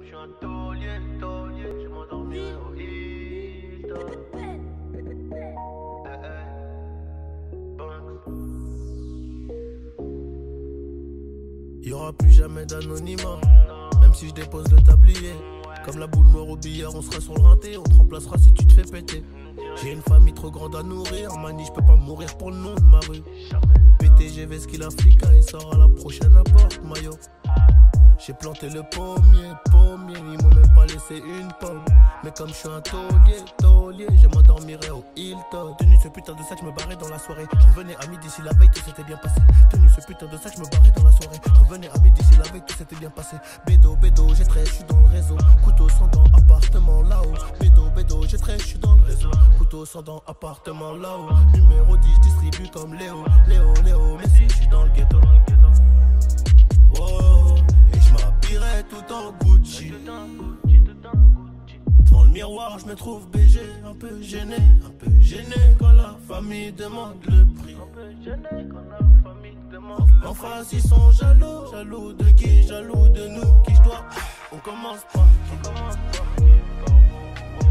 Je suis un taulier, taulier, je m'endormirai au Hilton. Eh, eh. Banks. Y aura plus jamais d'anonymat, même si je dépose le tablier. Comme la boule noire au billard, on sera sur le rinté, on te remplacera si tu te fais péter. J'ai une famille trop grande à nourrir, mani, je peux pas mourir pour le nom de ma rue. PTGV ce qu'il a flic, il sort à la prochaine porte maillot. J'ai planté le pommier, pommier, ils m'ont même pas laissé une pomme. Mais comme je suis un taulier, taulier, je m'endormirai au Hilton. Tenu ce putain de sac, je me barrais dans la soirée. Je revenais à midi si la veille tout s'était bien passé. Tenu ce putain de sac, je me barrais dans la soirée. Je revenais à midi si la veille tout s'était bien passé. Bédo, bédo, j'ai très, je suis dans le réseau. Couteau sans dents, appartement là-haut. Bédo, bédo, j'ai très, je suis dans le réseau. Couteau sans dents, appartement là-haut. Numéro 10, je distribue comme Léo. Léo, Léo, mais si je suis dans le ghetto. M'habillerai tout en Gucci. Devant le miroir, je me trouve BG, un peu gêné, un peu gêné quand la famille demande le prix. En face, ils sont jaloux, jaloux de qui, jaloux de nous, qui je dois. On commence où,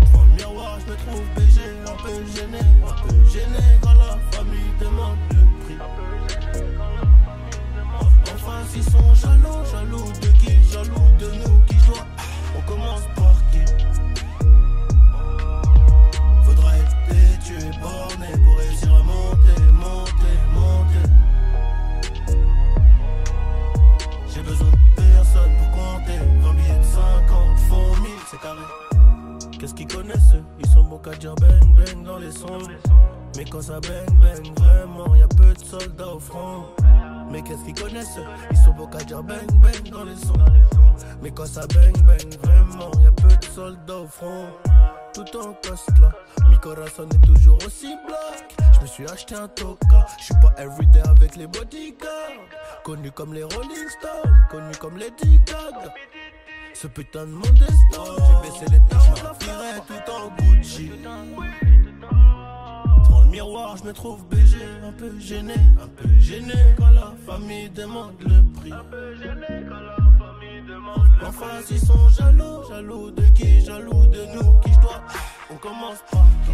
Devant le miroir, je me trouve BG, un peu gêné, un peu gêné quand la Qu'est-ce qu'ils connaissent eux? Ils sont bons qu'à dire bang bang dans les sons. Mais quand ça bang bang, vraiment, y a peu de soldats au front. Mais qu'est-ce qu'ils connaissent eux? Ils sont bons qu'à dire bang bang dans les sons. Mais quand ça bang bang, vraiment, y a peu de soldats au front. Tout en poste là, mi corazon est toujours aussi black. Je me suis acheté un toka, je suis pas everyday avec les bodyguards. Connu comme les Rolling Stones, connu comme les Gaga. Ce putain de monde est j'ai baissé les tâches, je m'habillerai tout en Gucci. Devant le miroir, je me trouve BG, un peu gêné, un peu gêné quand la famille demande le prix. Un peu gêné quand la famille demande le En face, ils sont jaloux, jaloux de qui, jaloux de nous, qui je dois? On commence par qui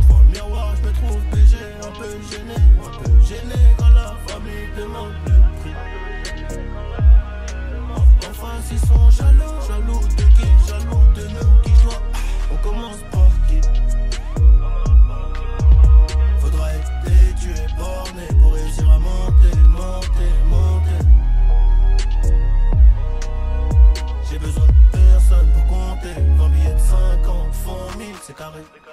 Devant le miroir, je me trouve BG, un peu gêné, un peu gêné quand la stomach.